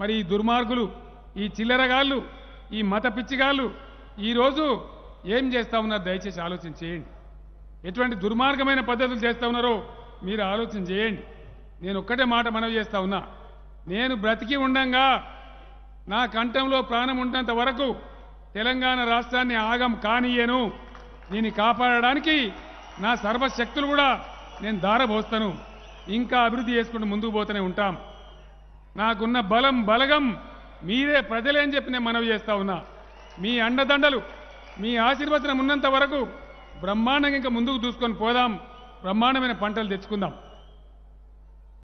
మరి ఈ దుర్మార్గులు ఈ చిల్లరగాళ్ళు ఈ మత పిచ్చిగాళ్ళు ఈరోజు ఏం చేస్తా ఉన్నారు దయచేసి ఆలోచన చేయండి. ఎటువంటి దుర్మార్గమైన పద్ధతులు చేస్తూ ఉన్నారో మీరు ఆలోచన చేయండి. నేను ఒక్కటే మాట మనవి చేస్తా ఉన్నా. నేను బ్రతికి ఉండంగా నా కంఠంలో ప్రాణం ఉన్నంత వరకు తెలంగాణ రాష్ట్రాన్ని ఆగం కానియ్యను. దీన్ని కాపాడడానికి నా సర్వశక్తులు కూడా నేను దారబోస్తాను. ఇంకా అభివృద్ధి చేసుకుంటూ ముందుకు పోతూనే ఉంటాం. నాకున్న బలం బలగం మీరే ప్రజలే అని చెప్పి నేను మనవి చేస్తా ఉన్నా. మీ అండదండలు మీ ఆశీర్వచనం ఉన్నంత వరకు బ్రహ్మాండంగా ఇంకా ముందుకు దూసుకొని పోదాం. బ్రహ్మాండమైన పంటలు తెచ్చుకుందాం.